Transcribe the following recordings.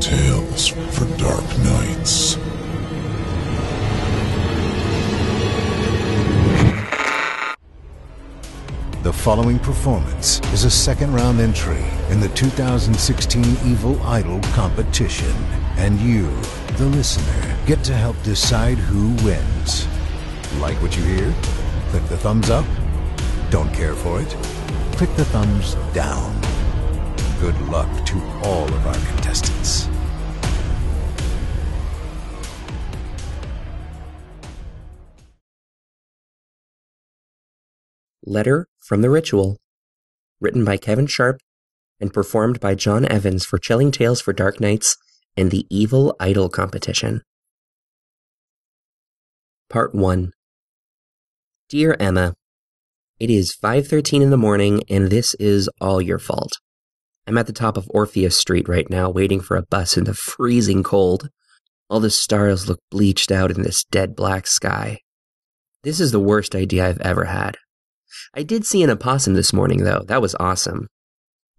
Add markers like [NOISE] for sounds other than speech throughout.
Tales for dark nights. The following performance is a second round entry in the 2016 Evil Idol competition, and you, the listener, get to help decide who wins. Like what you hear? Click the thumbs up. Don't care for it? Click the thumbs down. Good luck to all Letter from the Ritual, written by Kevin Sharp and performed by John Evans for Chilling Tales for Dark Nights and the Evil Idol competition. Part 1 Dear Emma, it is 5:13 in the morning and this is all your fault. I'm at the top of Orpheus Street right now waiting for a bus in the freezing cold. All the stars look bleached out in this dead black sky. This is the worst idea I've ever had. I did see an opossum this morning, though. That was awesome.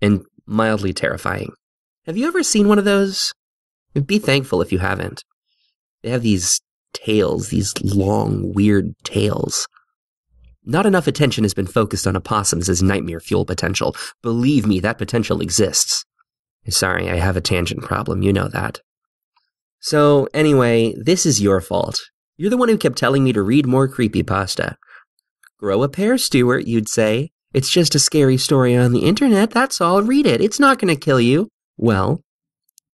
And mildly terrifying. Have you ever seen one of those? Be thankful if you haven't. They have these tails, these long, weird tails. Not enough attention has been focused on opossums as nightmare fuel potential. Believe me, that potential exists. Sorry, I have a tangent problem, you know that. So, anyway, this is your fault. You're the one who kept telling me to read more creepypasta. Grow a pair, Stuart, you'd say. It's just a scary story on the internet, that's all. Read it. It's not going to kill you. Well,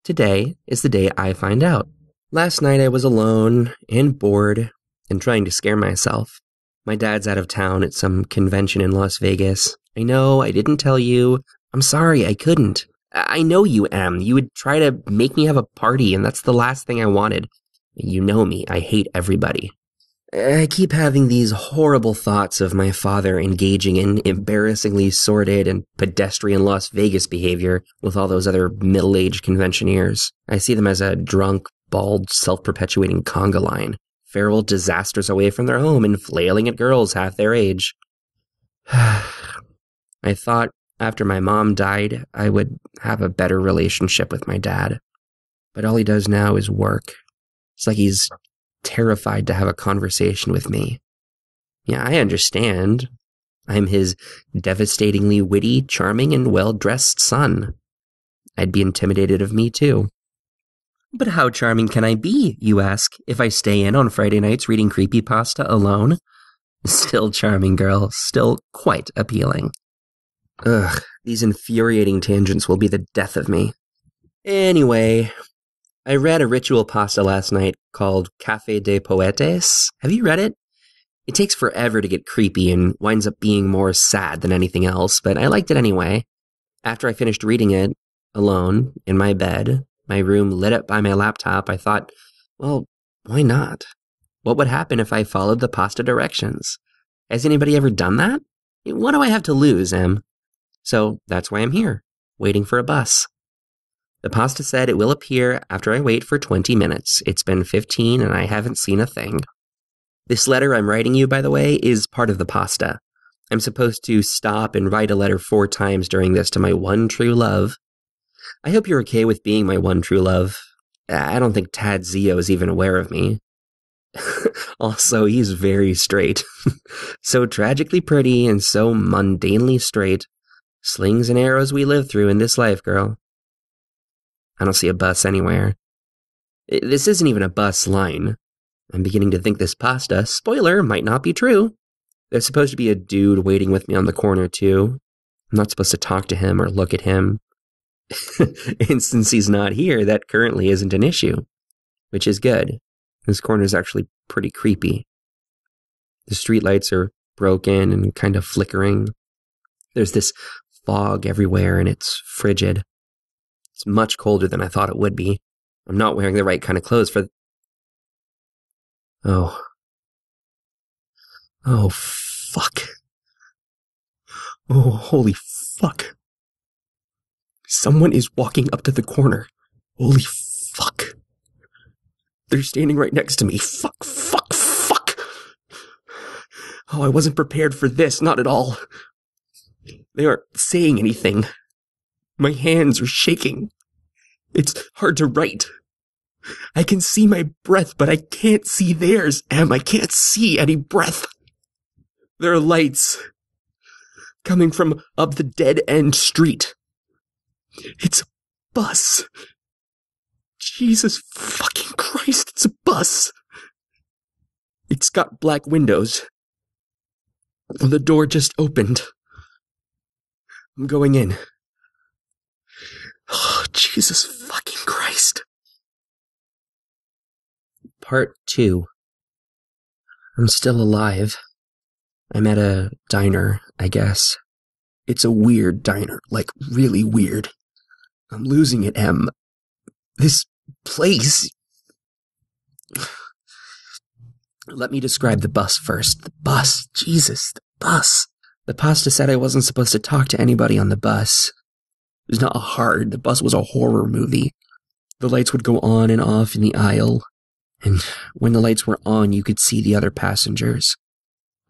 today is the day I find out. Last night I was alone and bored and trying to scare myself. My dad's out of town at some convention in Las Vegas. I know, I didn't tell you. I'm sorry, I couldn't. I know you am. You would try to make me have a party, and that's the last thing I wanted. You know me, I hate everybody. I keep having these horrible thoughts of my father engaging in embarrassingly sordid and pedestrian Las Vegas behavior with all those other middle aged conventioneers. I see them as a drunk, bald, self perpetuating conga line, feral disasters away from their home and flailing at girls half their age. [SIGHS] I thought after my mom died, I would have a better relationship with my dad. But all he does now is work. It's like he's terrified to have a conversation with me. Yeah, I understand. I'm his devastatingly witty, charming, and well dressed son. I'd be intimidated of me, too. But how charming can I be, you ask, if I stay in on Friday nights reading creepypasta alone? Still charming, girl. Still quite appealing. Ugh, these infuriating tangents will be the death of me. Anyway, I read a ritual pasta last night called Cafe de Poetes. Have you read it? It takes forever to get creepy and winds up being more sad than anything else, but I liked it anyway. After I finished reading it, alone, in my bed, my room lit up by my laptop, I thought, well, why not? What would happen if I followed the pasta directions? Has anybody ever done that? What do I have to lose, Em? So that's why I'm here, waiting for a bus. The pasta said it will appear after I wait for 20 minutes. It's been 15 and I haven't seen a thing. This letter I'm writing you, by the way, is part of the pasta. I'm supposed to stop and write a letter four times during this to my one true love. I hope you're okay with being my one true love. I don't think Tad Zio is even aware of me. [LAUGHS] also, he's very straight. [LAUGHS] so tragically pretty and so mundanely straight. Slings and arrows we live through in this life, girl. I don't see a bus anywhere. This isn't even a bus line. I'm beginning to think this pasta, spoiler, might not be true. There's supposed to be a dude waiting with me on the corner, too. I'm not supposed to talk to him or look at him. [LAUGHS] and since he's not here, that currently isn't an issue, which is good. This corner is actually pretty creepy. The streetlights are broken and kind of flickering. There's this fog everywhere and it's frigid. It's much colder than I thought it would be. I'm not wearing the right kind of clothes for. Oh. Oh, fuck. Oh, holy fuck. Someone is walking up to the corner. Holy fuck. They're standing right next to me. Fuck, fuck, fuck. Oh, I wasn't prepared for this, not at all. They aren't saying anything. My hands are shaking. It's hard to write. I can see my breath, but I can't see theirs, Em. I can't see any breath. There are lights coming from up the dead end street. It's a bus. Jesus fucking Christ, it's a bus. It's got black windows. The door just opened. I'm going in. Oh, Jesus fucking Christ. Part 2. I'm still alive. I'm at a diner, I guess. It's a weird diner, like really weird. I'm losing it, Em. This place. Let me describe the bus first. The bus. Jesus, the bus. The pasta said I wasn't supposed to talk to anybody on the bus. Was not hard. The bus was a horror movie. The lights would go on and off in the aisle, and when the lights were on, you could see the other passengers.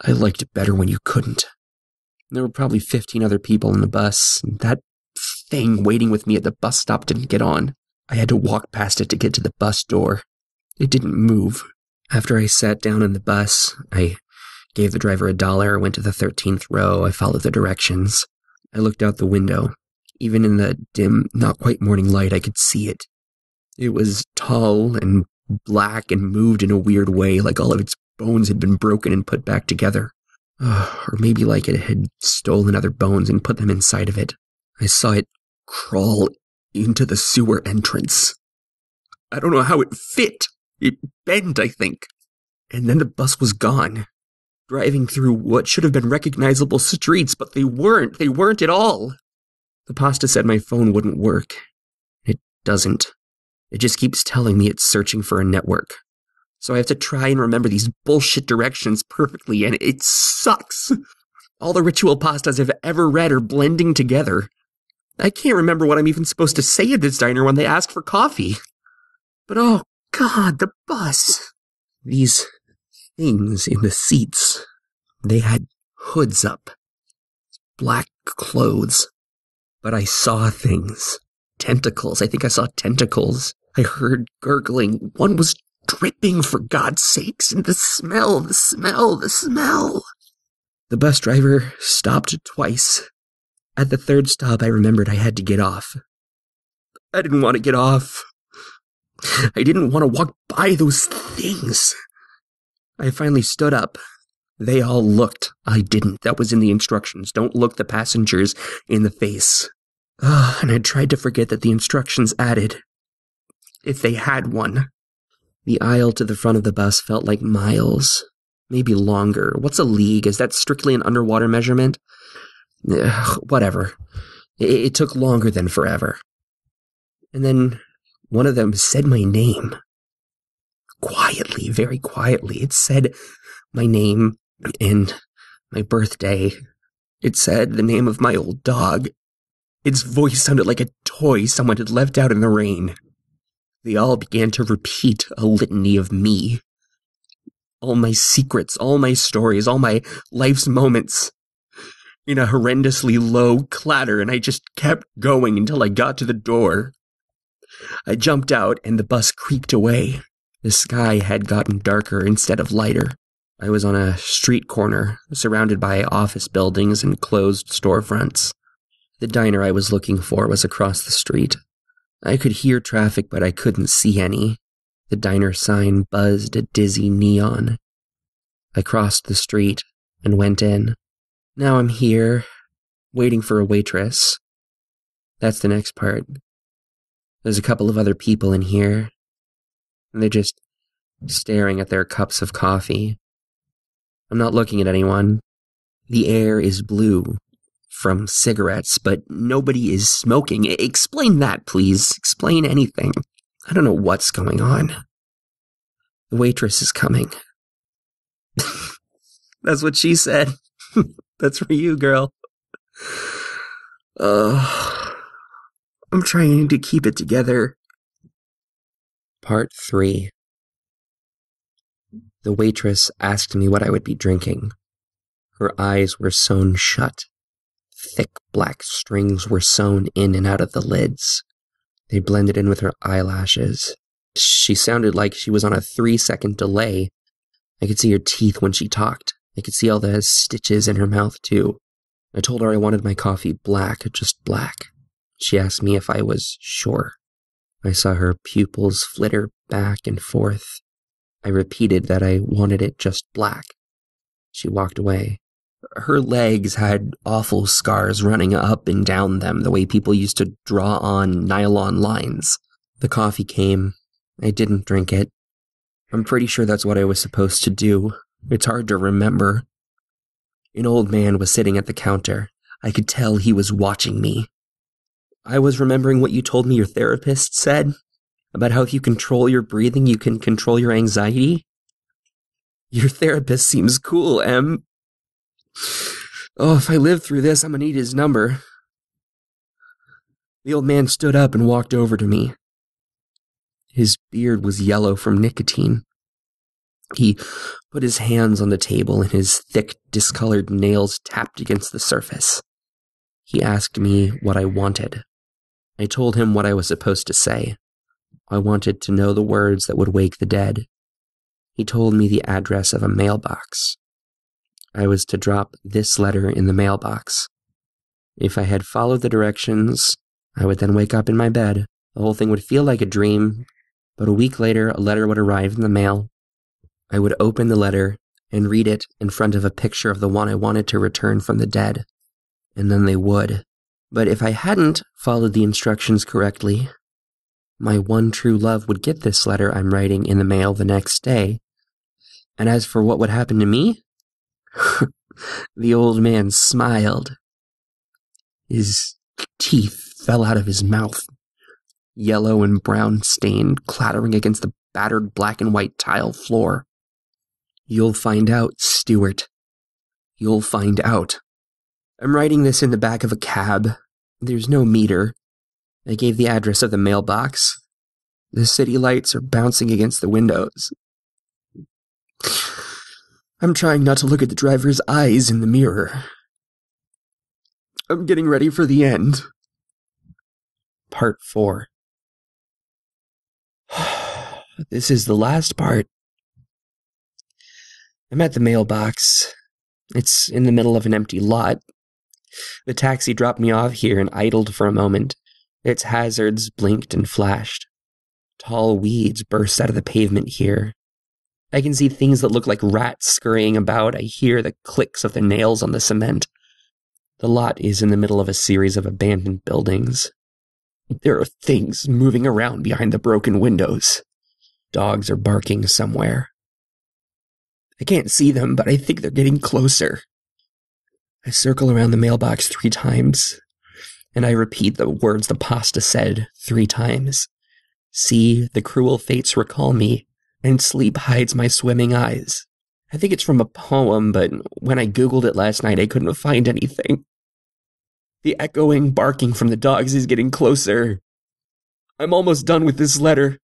I liked it better when you couldn't. There were probably 15 other people in the bus, and that thing waiting with me at the bus stop didn't get on. I had to walk past it to get to the bus door. It didn't move. After I sat down in the bus, I gave the driver a dollar, went to the 13th row, I followed the directions. I looked out the window. Even in the dim, not quite morning light, I could see it. It was tall and black and moved in a weird way, like all of its bones had been broken and put back together. or maybe like it had stolen other bones and put them inside of it. I saw it crawl into the sewer entrance. I don't know how it fit. It bent, I think. And then the bus was gone, driving through what should have been recognizable streets, but they weren't. They weren't at all. The pasta said my phone wouldn't work. It doesn't. It just keeps telling me it's searching for a network. So I have to try and remember these bullshit directions perfectly, and it sucks. [LAUGHS] All the ritual pastas I've ever read are blending together. I can't remember what I'm even supposed to say at this diner when they ask for coffee. But oh god, the bus. These things in the seats. They had hoods up. Black clothes. But I saw things. Tentacles. I think I saw tentacles. I heard gurgling. One was dripping, for God's sakes, and the smell, the smell, the smell. The bus driver stopped twice. At the third stop, I remembered I had to get off. I didn't want to get off. I didn't want to walk by those things. I finally stood up. They all looked. I didn't. That was in the instructions. Don't look the passengers in the face. Oh, and I tried to forget that the instructions added. If they had one. The aisle to the front of the bus felt like miles. Maybe longer. What's a league? Is that strictly an underwater measurement? Ugh, whatever. It, it took longer than forever. And then one of them said my name. Quietly, very quietly. It said my name and my birthday. It said the name of my old dog. Its voice sounded like a toy someone had left out in the rain. They all began to repeat a litany of me. All my secrets, all my stories, all my life's moments in a horrendously low clatter, and I just kept going until I got to the door. I jumped out, and the bus creaked away. The sky had gotten darker instead of lighter. I was on a street corner, surrounded by office buildings and closed storefronts. The diner I was looking for was across the street. I could hear traffic, but I couldn't see any. The diner sign buzzed a dizzy neon. I crossed the street and went in. Now I'm here, waiting for a waitress. That's the next part. There's a couple of other people in here, and they're just staring at their cups of coffee. I'm not looking at anyone. The air is blue from cigarettes, but nobody is smoking. Explain that, please. Explain anything. I don't know what's going on. The waitress is coming. [LAUGHS] That's what she said. [LAUGHS] That's for you, girl. Uh, I'm trying to keep it together. Part 3 The waitress asked me what I would be drinking. Her eyes were sewn shut. Thick black strings were sewn in and out of the lids. They blended in with her eyelashes. She sounded like she was on a three second delay. I could see her teeth when she talked. I could see all the stitches in her mouth, too. I told her I wanted my coffee black, just black. She asked me if I was sure. I saw her pupils flitter back and forth. I repeated that I wanted it just black. She walked away. Her legs had awful scars running up and down them, the way people used to draw on nylon lines. The coffee came. I didn't drink it. I'm pretty sure that's what I was supposed to do. It's hard to remember. An old man was sitting at the counter. I could tell he was watching me. I was remembering what you told me your therapist said about how if you control your breathing, you can control your anxiety. Your therapist seems cool, Em. Oh, if I live through this, I'm gonna need his number. The old man stood up and walked over to me. His beard was yellow from nicotine. He put his hands on the table and his thick, discolored nails tapped against the surface. He asked me what I wanted. I told him what I was supposed to say. I wanted to know the words that would wake the dead. He told me the address of a mailbox. I was to drop this letter in the mailbox. If I had followed the directions, I would then wake up in my bed. The whole thing would feel like a dream, but a week later, a letter would arrive in the mail. I would open the letter and read it in front of a picture of the one I wanted to return from the dead. And then they would. But if I hadn't followed the instructions correctly, my one true love would get this letter I'm writing in the mail the next day. And as for what would happen to me, [LAUGHS] the old man smiled. His teeth fell out of his mouth, yellow and brown stained, clattering against the battered black and white tile floor. You'll find out, Stuart. You'll find out. I'm writing this in the back of a cab. There's no meter. I gave the address of the mailbox. The city lights are bouncing against the windows. I'm trying not to look at the driver's eyes in the mirror. I'm getting ready for the end. Part 4. [SIGHS] this is the last part. I'm at the mailbox. It's in the middle of an empty lot. The taxi dropped me off here and idled for a moment. Its hazards blinked and flashed. Tall weeds burst out of the pavement here. I can see things that look like rats scurrying about. I hear the clicks of the nails on the cement. The lot is in the middle of a series of abandoned buildings. There are things moving around behind the broken windows. Dogs are barking somewhere. I can't see them, but I think they're getting closer. I circle around the mailbox three times, and I repeat the words the pasta said three times. See, the cruel fates recall me, and sleep hides my swimming eyes. I think it's from a poem, but when I googled it last night, I couldn't find anything. The echoing barking from the dogs is getting closer. I'm almost done with this letter.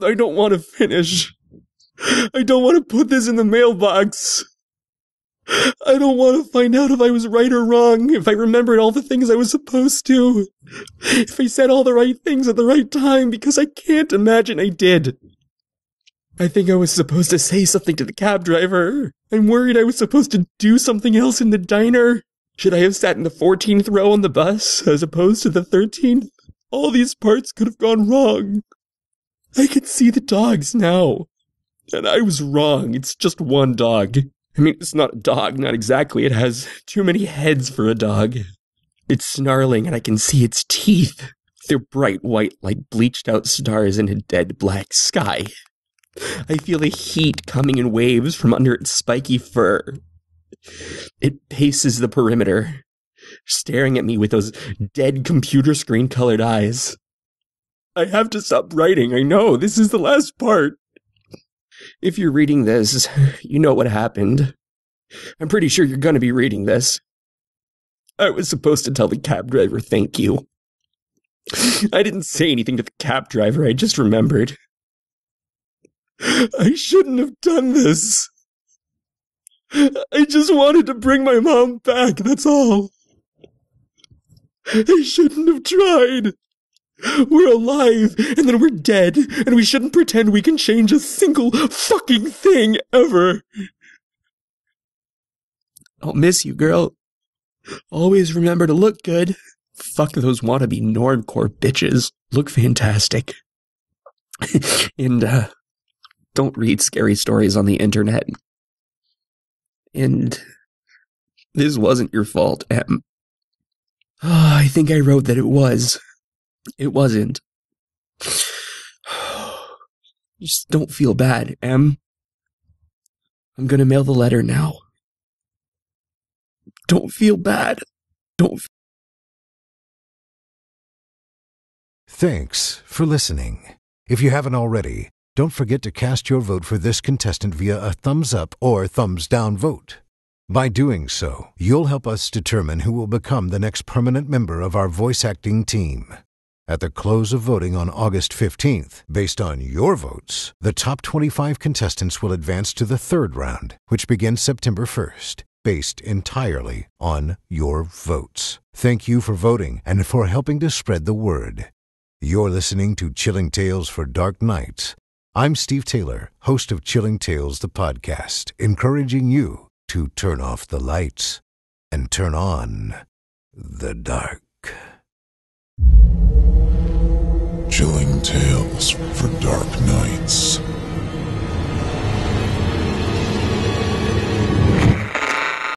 I don't want to finish. I don't want to put this in the mailbox. I don't want to find out if I was right or wrong, if I remembered all the things I was supposed to, if I said all the right things at the right time, because I can't imagine I did. I think I was supposed to say something to the cab driver. I'm worried I was supposed to do something else in the diner. Should I have sat in the 14th row on the bus as opposed to the 13th? All these parts could have gone wrong. I can see the dogs now. And I was wrong. It's just one dog. I mean, it's not a dog, not exactly. It has too many heads for a dog. It's snarling, and I can see its teeth. They're bright white like bleached out stars in a dead black sky. I feel the heat coming in waves from under its spiky fur. It paces the perimeter, staring at me with those dead computer screen colored eyes. I have to stop writing, I know. This is the last part. If you're reading this, [LAUGHS] you know what happened. I'm pretty sure you're gonna be reading this. I was supposed to tell the cab driver thank you. I didn't say anything to the cab driver, I just remembered. I shouldn't have done this. I just wanted to bring my mom back, that's all. I shouldn't have tried. We're alive, and then we're dead, and we shouldn't pretend we can change a single fucking thing ever. I'll miss you, girl. Always remember to look good. Fuck those wannabe normcore bitches. Look fantastic. [LAUGHS] and, uh, don't read scary stories on the internet. And this wasn't your fault, Em. Oh, [SIGHS] I think I wrote that it was. It wasn't. [SIGHS] Just don't feel bad, Em. I'm gonna mail the letter now. Don't feel bad. Don't. Thanks for listening. If you haven't already, don't forget to cast your vote for this contestant via a thumbs up or thumbs down vote. By doing so, you'll help us determine who will become the next permanent member of our voice acting team. At the close of voting on August 15th, based on your votes, the top 25 contestants will advance to the third round, which begins September 1st, based entirely on your votes. Thank you for voting and for helping to spread the word. You're listening to Chilling Tales for Dark Nights. I'm Steve Taylor, host of Chilling Tales, the podcast, encouraging you to turn off the lights and turn on the dark. Chilling tales for dark nights.